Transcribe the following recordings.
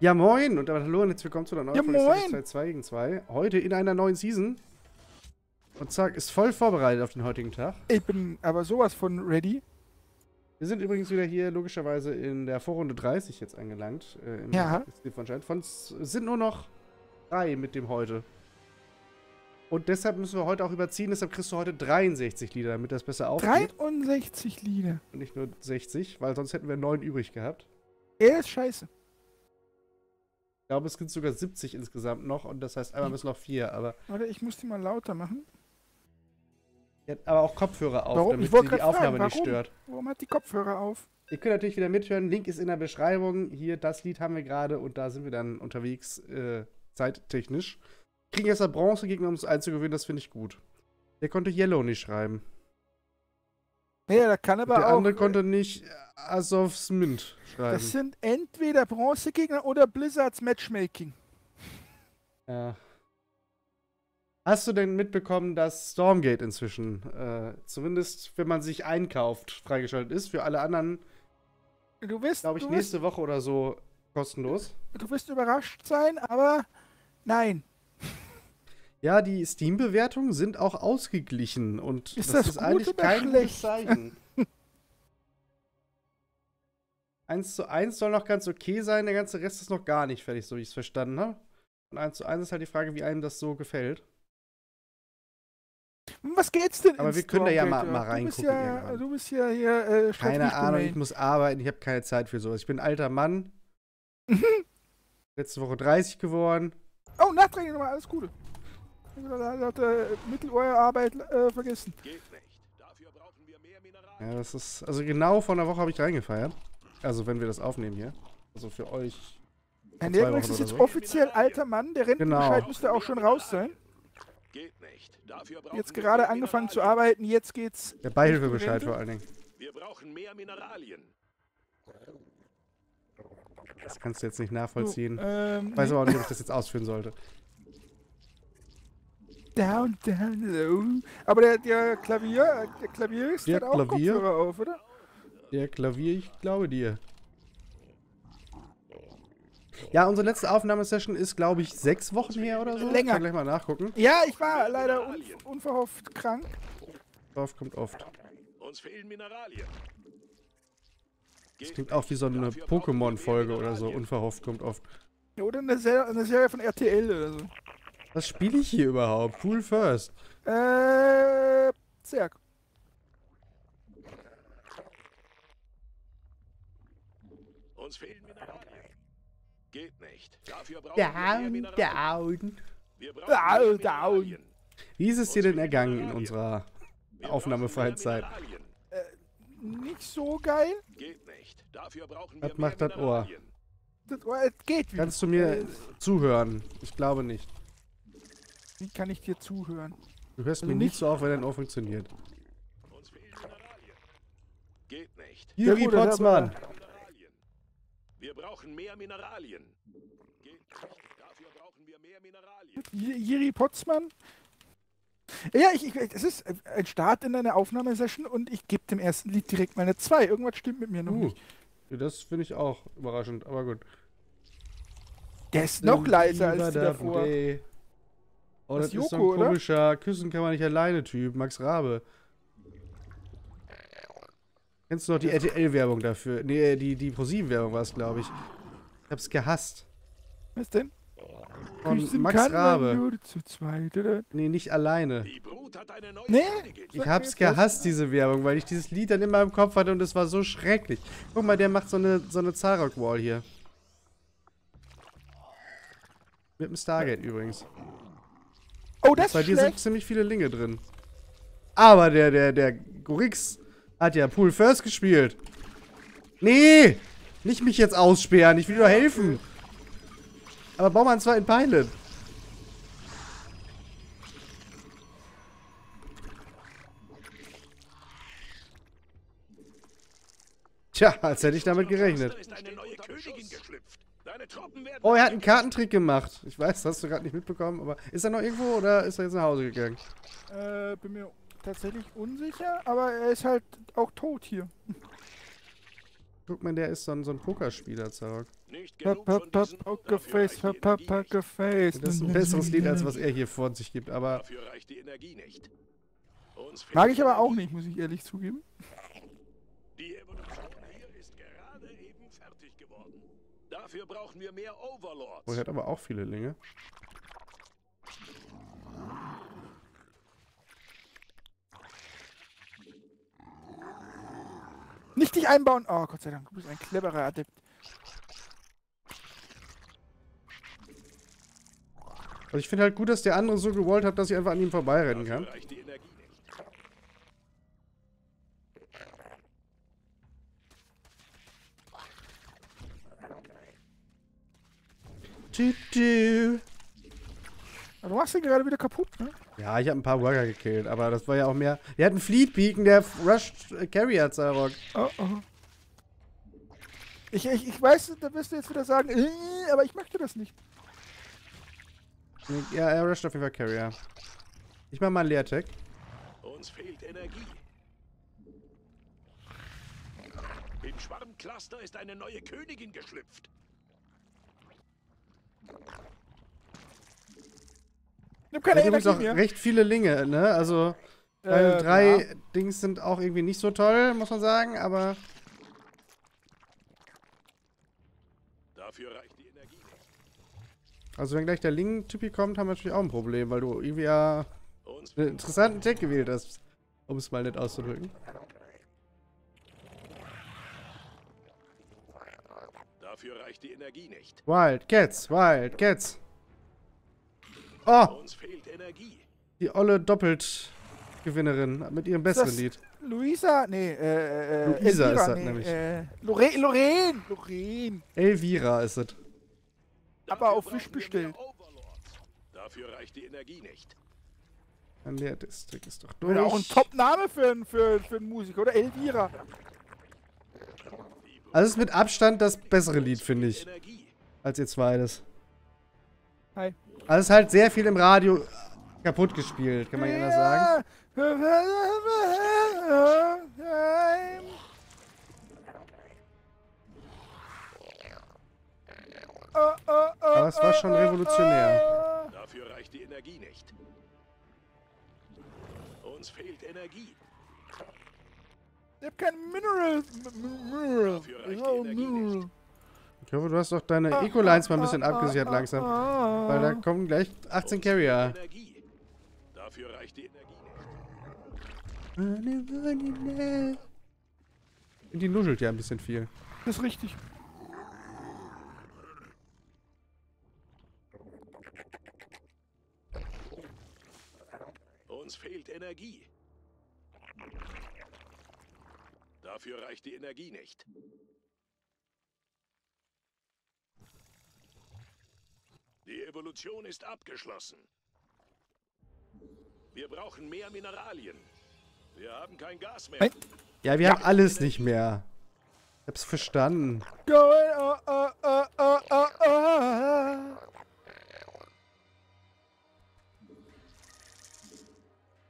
Ja, moin und hallo und herzlich willkommen zu einer neuen Ja, Folge moin. Star Trek 2 gegen 2. Heute in einer neuen Season. Und Zack ist voll vorbereitet auf den heutigen Tag. Ich bin aber sowas von ready. Wir sind übrigens wieder hier logischerweise in der Vorrunde 30 jetzt angelangt. Äh, im Ja. Von es sind nur noch drei mit dem heute. Und deshalb müssen wir heute auch überziehen, deshalb kriegst du heute 63 Lieder, damit das besser aufgeht. 63 Lieder. Und nicht nur 60, weil sonst hätten wir neun übrig gehabt. Er ist scheiße. Ich glaube, es gibt sogar 70 insgesamt noch und das heißt, einmal müssen noch vier, aber, Warte, ich muss die mal lauter machen. ja, aber auch Kopfhörer auf, Warum? damit die grad Aufnahme fragen, nicht stört. Warum hat die Kopfhörer auf? Ihr könnt natürlich wieder mithören. Link ist in der Beschreibung. Hier, das Lied haben wir gerade und da sind wir dann unterwegs, äh, zeittechnisch. Kriegen jetzt der Bronzegegner, um es einzugewöhnen, das finde ich gut. Der konnte Yellow nicht schreiben. Naja, da kann aber der auch. andere konnte nicht Azovs Mint schreiben. das sind entweder Bronzegegner oder Blizzards Matchmaking. Ja. Hast du denn mitbekommen, dass Stormgate inzwischen, äh, zumindest wenn man sich einkauft, freigeschaltet ist? Für alle anderen, glaube ich, nächste Woche oder so kostenlos. du wirst überrascht sein, aber nein. Ja, die Steam-Bewertungen sind auch ausgeglichen und Ist das, das ist eigentlich kein schlecht? Zeichen. 1 zu 1 soll noch ganz okay sein, der ganze Rest ist noch gar nicht fertig, so wie ich es verstanden habe. Und 1 zu 1 ist halt die Frage, wie einem das so gefällt. Was geht's denn? Aber wir können da ja mal- mal oder? Du bist reingucken ja, irgendwann. du bist ja hier äh, Keine Ahnung, ich muss arbeiten, ich habe keine Zeit für sowas. Ich bin ein alter Mann, letzte Woche 30 geworden. Oh, nachträglich nochmal alles Gute. Da hat äh, Mittelohrarbeit äh, vergessen. Geht nicht. Dafür brauchen wir mehr Mineralien. Ja, das ist, also genau vor einer Woche habe ich reingefeiert. Also, wenn wir das aufnehmen hier. Also für euch. Dergleich Wochen ist jetzt so. offiziell alter Mann. Der Rentenbescheid Genau. müsste auch schon raus sein. Geht nicht. Dafür brauchen Jetzt gerade angefangen zu arbeiten. Jetzt geht's. Der Beihilfebescheid vor allen Dingen. Wir brauchen mehr Mineralien. Das kannst du jetzt nicht nachvollziehen. Ähm, Ich weiß aber auch nicht, ob ich das jetzt ausführen sollte. down, down, low. Aber der, der Klavier, der Klavierist Der hat auch Klavier? Kopfhörer auf, oder? Der Klavier, ich glaube dir. Ja, unsere letzte Aufnahmesession ist, glaube ich, sechs Wochen her oder so. Länger. Ich kann gleich mal nachgucken. Ja, ich war leider un unverhofft krank. Drauf kommt oft. Uns fehlen Mineralien. Das klingt auch wie so eine Pokémon-Folge oder so. Unverhofft kommt oft. Oder eine, Ser eine Serie von RTL oder so. Was spiele ich hier überhaupt? Pool First. Äh, Zerg. Uns fehlen Mineralien. Geht nicht. Dafür brauchen wir mehr Mineralien. down. Wir brauchen Down, mehr down. Mineralien. Wie ist es dir denn ergangen in unserer Wir aufnahmefreien brauchen Zeit? mehr Mineralien. Nicht so geil. Geht nicht. Dafür brauchen Was wir macht mehr das Ohr? Mineralien. Das, oh, es geht wieder. Kannst du mir Äh, zuhören? Ich glaube nicht. Wie kann ich dir zuhören? Du hörst Also mir nicht so auf, wenn dein Ohr funktioniert. Uns fehlen Mineralien. Geht nicht. Potzmann. Mineralien. Wir brauchen mehr Mineralien. Geht. Dafür brauchen wir mehr Mineralien. Jiri Potzmann. Ja, ich, ich, es ist ein Start in eine Aufnahmesession und ich gebe dem ersten Lied direkt meine 2. Irgendwas stimmt mit mir noch Uh, nicht. das finde ich auch überraschend, aber gut. Der ist noch leiser als die davor. Oh, Das das, ist ist so ein Joko, oder? komischer Küssen kann man nicht alleine Typ. Max Rabe. Kennst du noch die RTL-Werbung dafür? Nee, die, die ProSieben-Werbung war es, glaube ich. Ich hab's gehasst. Was denn? Von Max Rabe. zu zweit, oder? Nee, nicht alleine. Die Brut hat eine neue Nee. Ich hab's gehasst, diese Werbung, weil ich dieses Lied dann immer im Kopf hatte und es war so schrecklich. Guck mal, der macht so eine, so eine Zarok-Wall hier. Mit dem Stargate übrigens. Oh, das Bei ist dir sind ziemlich viele Linge drin. Aber der, der, der Gorix hat ja Pool First gespielt. Nee! Nicht mich jetzt aussperren, ich will dir doch helfen. Aber bau mal einen zweiten Pilot. Tja, als hätte ich damit gerechnet. Oh, er hat einen Kartentrick gemacht. Ich weiß, das hast du gerade nicht mitbekommen, aber ist er noch irgendwo oder ist er jetzt nach Hause gegangen? Äh, bin mir tatsächlich unsicher, aber er ist halt auch tot hier. Guck mal, der ist so ein, so ein Pokerspieler, Zarok. Pokerface. Pokerface. Das ist ein besseres Lied, als was er hier vor sich gibt, aber Dafür reicht die Energie nicht. Uns fehlt Mag ich aber auch nicht, muss ich ehrlich zugeben. Die Evolution hier ist gerade eben fertig geworden. Dafür brauchen wir mehr Overlords. oh, er hat aber auch viele Linge. Nicht dich einbauen. Oh, Gott sei Dank, du bist ein cleverer Adept. Also ich finde halt gut, dass der andere so gewollt hat, dass ich einfach an ihm vorbeirennen kann. du machst ihn gerade wieder kaputt, ne? Ja, ich habe ein paar Worker gekillt, aber das war ja auch mehr. Der hat einen Fleet Beacon, der rusht äh, Carrier, Zarok. Oh, oh. Ich, ich, ich weiß, da wirst du jetzt wieder sagen, äh, aber ich möchte das nicht. Ja, er rusht auf jeden Fall Carrier. Ich mach mal einen Leertech. Uns fehlt Energie. Im Schwarmcluster ist eine neue Königin geschlüpft. Nimm Er keine übrigens Energie auch mehr. recht viele Linge, ne? Also, äh, drei ja. Dings sind auch irgendwie nicht so toll, muss man sagen, aber. Dafür reicht die Energie nicht. Also, wenn gleich der Ling-Typi kommt, haben wir natürlich auch ein Problem, weil du irgendwie ja Uns einen interessanten Tech gewählt hast. Um es mal nett auszudrücken. Dafür reicht die Energie nicht. Wildcats, Wildcats. Oh, die olle Doppelt-Gewinnerin mit ihrem besseren das- Lied. Luisa, nee, äh, äh, Luisa Elvira, ist das nee, nämlich. Äh, Lorraine, Lorraine, Lorraine. Elvira ist es. Aber auf mehr bestellt. Dafür reicht die Energie nicht. An der District ist doch Wäre auch ein durch. Top-Name für, einen- für, für einen Musiker, oder? Elvira. Also, es ist mit Abstand das bessere Lied, finde ich, als ihr zweites. Hi. Also, es ist halt sehr viel im Radio kaputt gespielt, kann man ja anders sagen. Aber es war schon revolutionär. Dafür reicht die Energie nicht. Uns fehlt Energie. Ich hab kein Mineral. Dafür reicht Ich die Energie nicht. Ich hoffe, du hast doch deine Eco-Lines mal ein bisschen abgesichert langsam. Weil da kommen gleich 18 Uns Carrier. Dafür reicht die Energie nicht. Die nuschelt ja ein bisschen viel. Das ist richtig. Uns fehlt Energie. Dafür reicht die Energie nicht. Die Evolution ist abgeschlossen. Wir brauchen mehr Mineralien. Wir haben kein Gas mehr. Ja, wir haben alles nicht mehr. Ich hab's verstanden. Going, oh, oh, oh, oh, oh, oh.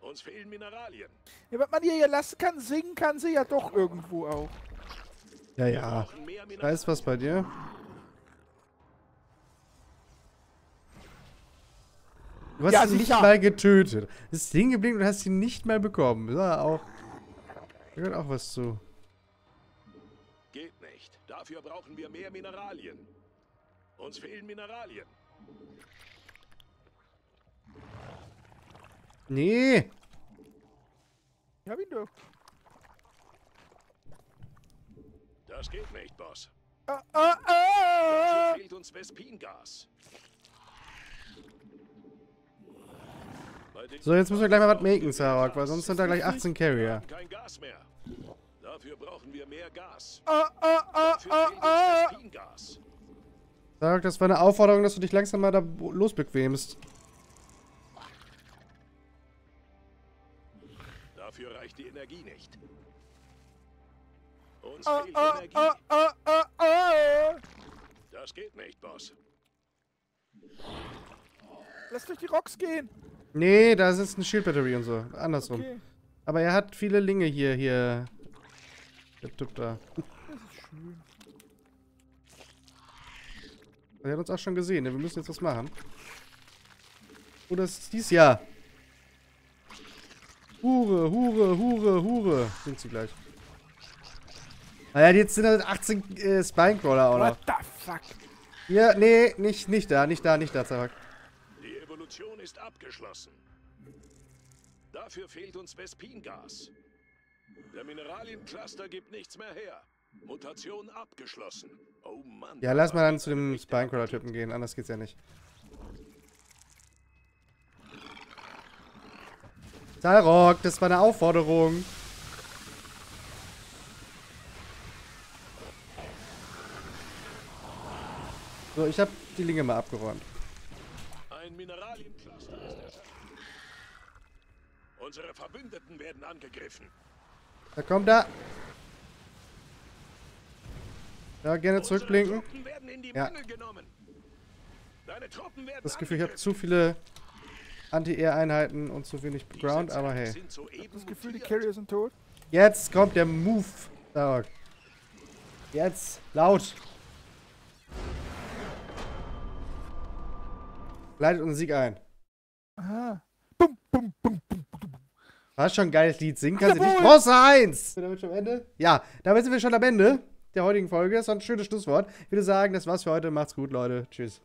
Uns fehlen Mineralien. Ja, was man ihr ja lassen kann, singen kann sie ja doch irgendwo auch. Ja, ja. ist was bei dir. Du hast Ja, ihn nicht sicher. mal getötet. Ist stehen geblieben und hast ihn nicht mal bekommen. Ja, auch. Da gehört auch was zu. Geht nicht. Dafür brauchen wir mehr Mineralien. Uns fehlen Mineralien. Nee. Ja, wie du. Das geht nicht, Boss. Ah, ah, ah. Hier fehlt uns Vespingas. So, jetzt müssen wir gleich mal was maken, Sarok, weil sonst sind da gleich 18 Wir Carrier. kein Gas mehr. Dafür brauchen wir mehr Gas. Ah, ah, ah, ah, ah. Sarok, das war eine Aufforderung, dass du dich langsam mal da losbequemst. Dafür reicht die Energie nicht. Uns Ah, fehlt ah, Energie. ah, ah, ah, ah. Das geht nicht, Boss. Lass durch die Rocks gehen. Nee, da ist eine Shield Battery und so. Andersrum. Okay. Aber er hat viele Linge hier, hier. Der Typ da. Das ist schön. Er hat uns auch schon gesehen, ne? wir müssen jetzt was machen. Oh, das ist dies Jahr. Hure, Hure, Hure, Hure. Sind sie gleich. Ah ja, jetzt sind da 18 äh, Spinecrawler auch noch. What the fuck? Ja, nee, nicht, nicht da, nicht da, nicht da, Zarak. Die Evolution ist abgeschlossen. Dafür fehlt uns Vespingas. Der Mineraliencluster gibt nichts mehr her. Mutation abgeschlossen. Oh Mann. Ja, lass mal dann zu dem Spinecrawler-Typen gehen, anders geht's ja nicht. Talrock, das war eine Aufforderung. So, ich habe die Linge mal abgeräumt. Mineraliencluster ist erschaffen. Unsere Verbündeten werden angegriffen. Da kommt er. Ja, gerne zurückblinken. Ja. Mangel genommen. Deine Truppen werden Das Gefühl, ich habe zu viele Anti-Air-Einheiten und zu wenig Ground, aber hey. Das Gefühl, die. Carrier sind tot. Jetzt kommt der Move. Jetzt. Laut. Leitet unseren Sieg ein. Aha. Bum, bum, bum, bum, bum. War schon ein geiles Lied. Singen kannst du nicht. Bronze 1! Sind wir damit schon am Ende? Ja, damit sind wir schon am Ende der heutigen Folge. Das war ein schönes Schlusswort. Ich würde sagen, das war's für heute. Macht's gut, Leute. Tschüss.